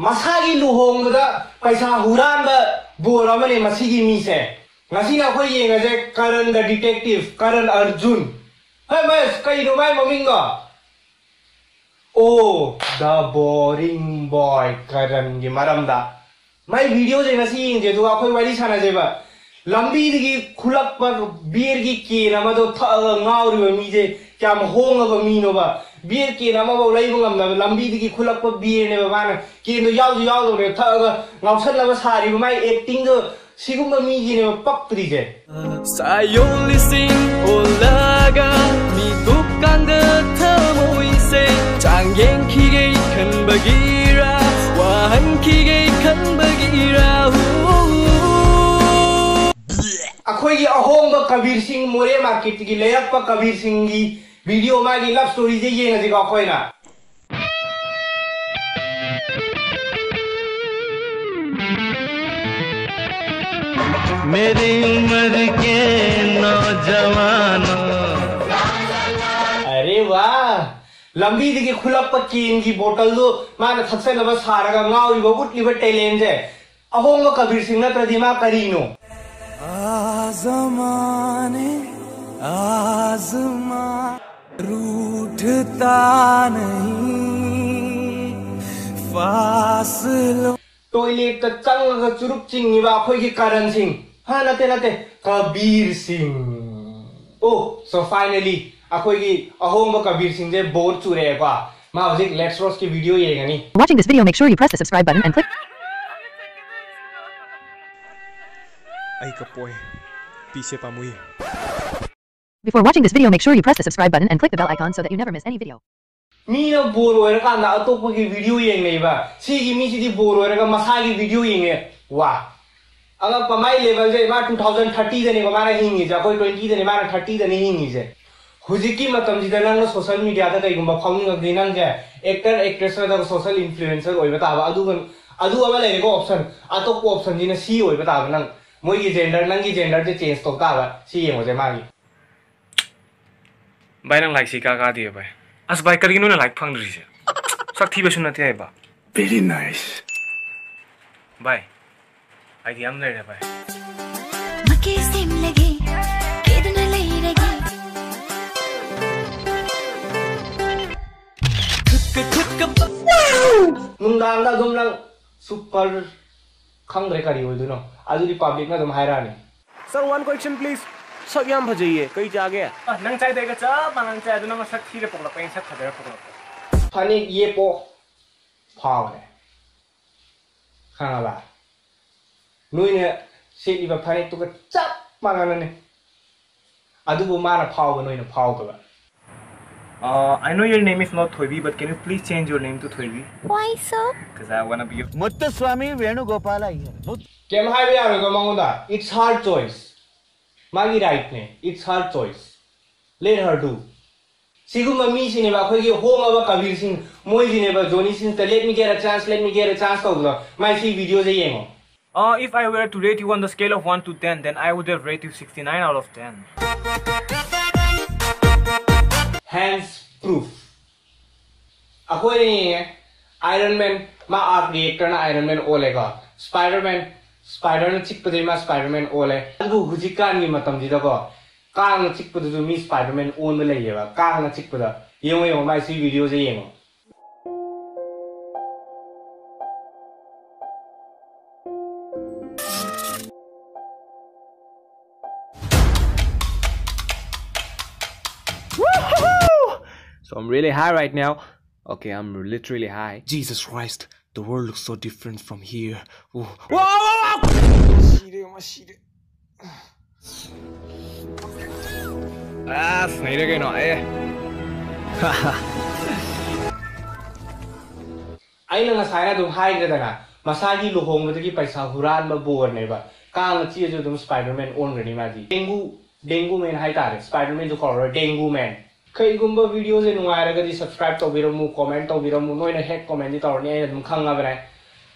मसागी लुहोंग पैसा हुरान बोल मसीगी मी से ngasi na khoi yeng aje karan the detective karan arjun hai mas kai no mai maming ga oh the boring boy karan gi maram da mai video je ngasi yeng je tu a khoi wali sana je ba लंबी की खुलक पर बीर की केरा मदो था गावरी मी जे क्या हम Hong मीनो बा बीर के लंबी खुलप बीर ने मान कौने लौसलब सारी माइ एक्टिंग सिगुम मी ने पक्जे अखोगी अहोब कबीर सिंह मोरे मार्केट की लयप कबीर सिंह की ꯚꯤꯗꯤꯑꯣ ꯃꯥꯒꯤ ꯂꯞ ꯁ꯭ꯇꯣꯔꯤꯁꯦ ꯌꯦꯡꯉꯁꯤꯀꯣ ꯑꯩꯈꯣꯏꯅ मेरी उम्र के नौजवानों अरे वाह ꯂꯝꯕꯤꯗꯒꯤ ꯈꯨꯜꯂꯛꯄ ꯀꯦꯟꯒꯤ ꯕꯣꯇꯜꯗꯨ ꯃꯥꯅ ꯊꯛꯆꯅꯕ ꯁꯥꯔꯒ ꯉꯥꯎꯔꯤꯕ ꯎꯠꯂꯤꯕ ꯇꯦꯂꯦꯟꯁꯦ ꯑꯍꯣꯡꯕ ꯀꯕꯤꯔ ꯁꯤꯡ ꯅꯠꯇ꯭ꯔꯗꯤ ꯃꯥ ꯀꯔꯤꯅꯣ आजमाने आजमा रूठता नहीं। फासलो। तो टॉयलेट तो चंग चुरुक चिंगी वाखोई की करण सिंह हाँ नाते नाते। Kabir Singh. Oh so finally अखोई अहोम कबीर सिंह जे बोर चुरे का माँ हजिक लेट्स रोस की video येगनी watching this video make sure you press the subscribe button and click ai cặp bồi pi xe Before watching this video, make sure you press the subscribe button and click the bell icon so that you never miss any video. मीना bore होइरकान्दा अतोप्पगी video येंगलेबा सीगी मीसिदी bore होइरका मसागी video येंगे वाह अगर पमाई लेवल जे मा 2030 दने मारा हिंगी जा कोई 20 दने मारा 30 दने हिंगी जे हुजिकी मतम जिदा नंग सोशल मीडिया दा कई गुंबा फाउनिंग अगदी नंग जे एक्टर एक्ट्रेस दा सोशल इन्फ्लुएंसर होइबा ताबा अदुगन अदु अबा लेरेको ऑप्शन अतोप्पो ऑप्शन जिने सी होइबा ताबा नंग मोई जेंडर नंगी जेंडर जे चेंज तो ताबा सी येंगो जे मागी भाई नंग लाइक सीखा का दिए भाई अस भाई कर गिनो लाइक फंग रही है सब ठीक है सुनना नते बा वेरी नाइस भाई आई थी हम ले रहे भाई मके सेम लगे केदन ले रगे थुक सुपर खंग रे करी होय आज भी पब्लिक ना तुम हैरान है सर वन क्वेश्चन प्लीज़ ꯁꯛ पकड़ो ꯐꯖꯩꯌꯦ सब ꯆꯥꯒꯦ पकड़ो ꯆꯥꯏꯗꯩꯒ ये पो फाव है ꯃꯁꯛ ला नहीं ꯑꯩꯅ ꯁꯛ ꯐꯖꯔ ꯄꯣꯛꯂꯛꯄ ꯐꯅꯦꯛ ꯌꯦꯞꯄꯣ ꯐꯥꯎꯔꯦ ꯈꯪꯉꯕ ꯅꯣꯏꯅ ने ꯐꯅꯦꯛꯇꯨꯒ मारा फाव ꯑꯗꯨꯕꯨ ꯃꯥꯅ ꯐꯥꯎꯕ ꯅꯣꯏꯅ का Uh, I know your name is not Thoibi, but can you please change your name to Thoibi? Why, sir? Because I wanna be your. Mutta Swami Venu Gopala here. Kem hai bhi aarega mangunda. It's hard choice. मागी right ने it's her choice let her do सिगुम मी सिने बा खोई home अब कबीर सिंह मोई जिने बा जोनी सिंह त let me get a chance let me get a chance तो माय सी वीडियो जे येमो Uh, if I were to rate you on the scale of 1 to 10, then I would have rated you 69 out of 10. Hence proof. Ako ni Iron Man ma aap react karna Iron Man olega. Spider Man ने चिकपदे मा Spiderman ओले अदु हुजिकान गी मतम जिदको Kong न चिकपदु मी Spiderman own में लेयेबा कांग न चिकपदा येंगो येंगो माय सी वीडियो जे येंगो So I'm really high right now. Okay, I'm literally high. Jesus Christ, the world looks so different from here. Ooh. Whoa, whoa, whoa! Shire, ma shire. Ah, snare again, eh. ꯑꯩꯅ ꯉꯁꯥꯏꯅ ꯑꯗꯨꯝ ꯍꯥꯏꯈ꯭ꯔꯦꯗꯅ ꯃꯁꯥꯒꯤ ꯂꯨꯍꯣꯡꯕꯗꯒꯤ ꯄꯩꯁꯥ ꯍꯨꯔꯥꯟꯕ ꯕꯣꯔꯅꯦꯕ ꯀꯥꯡꯅ ꯆꯤꯑꯁꯨ ꯑꯗꯨꯝ ꯁ꯭ꯄꯥꯏꯗꯔꯃꯦꯟ ꯑꯣꯟꯈ꯭ꯔꯅꯤ ꯃꯥꯗꯤ dengue dengue ꯃꯦꯟ ꯍꯥꯏꯇꯥꯔꯦ ꯁ꯭ꯄꯥꯏꯗꯔꯃꯦꯟꯁꯨ ꯀꯧꯔꯔꯣꯏ ꯗꯦꯡꯒꯨ ꯃꯦꯟ ꯀꯩꯒꯨꯝꯕ ꯚꯤꯗꯤꯑꯣꯁꯦ ꯅꯨꯡꯉꯥꯏꯔꯒꯗꯤ ꯁꯕꯁꯀ꯭ꯔꯥꯏꯕ ꯇꯧꯕꯤꯔꯝꯃꯨ ꯀꯣꯃꯦꯟ ꯇꯧꯕꯤꯔꯝꯃꯨ ꯅꯣꯏꯅ ꯍꯦꯛ ꯀꯣꯃꯦꯟꯗꯤ ꯇꯧꯔꯅꯤ ꯑꯩꯅ ꯑꯗꯨꯝ ꯈꯪꯉꯕꯅꯦ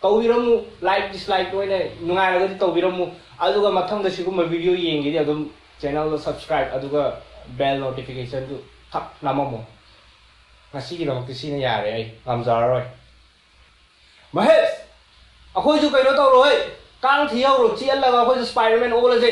ꯇꯧꯕꯤꯔꯝꯃꯨ ꯂꯥꯏꯛ ꯗꯤꯁꯂꯥꯏꯛ ꯅꯣꯏꯅ ꯅꯨꯡꯉꯥꯏꯔꯒꯗꯤ ꯇꯧꯕꯤꯔꯝꯃꯨ ꯑꯗꯨꯒ ꯃꯊꯪꯗ ꯁꯤꯒꯨꯝꯕ ꯚꯤꯗꯤꯑꯣ ꯌꯦꯡꯒꯦꯗꯤ ꯑꯗꯨꯝ ꯆꯦꯅꯦꯜꯗꯣ ꯁꯕꯁꯀ꯭ꯔꯥꯏꯕ ꯑꯗꯨꯒ ꯕꯦꯜ ꯅꯣꯇꯤꯐꯤꯀꯦꯁꯟꯗꯨ ꯊꯛ ꯅꯝꯃꯝꯃꯨ ꯉꯁꯤꯒꯤꯗꯃꯛꯇꯤ ꯁꯤꯅ ꯌꯥꯔꯦ ꯑꯩ ꯉꯝꯖꯔꯔꯣꯏ ꯃꯍꯦꯁ ꯑꯩꯈꯣꯏꯁꯨ ꯀꯩꯅꯣ ꯇꯧꯔꯣꯏ ꯀꯥꯡ ꯊꯤꯍꯧꯔꯣ ꯆꯦꯜꯂꯒ ꯑꯩꯈꯣꯏꯁꯨ ꯁ꯭ꯄꯥꯏꯗꯔꯃꯦꯟ ꯑꯣꯜꯂꯁꯦ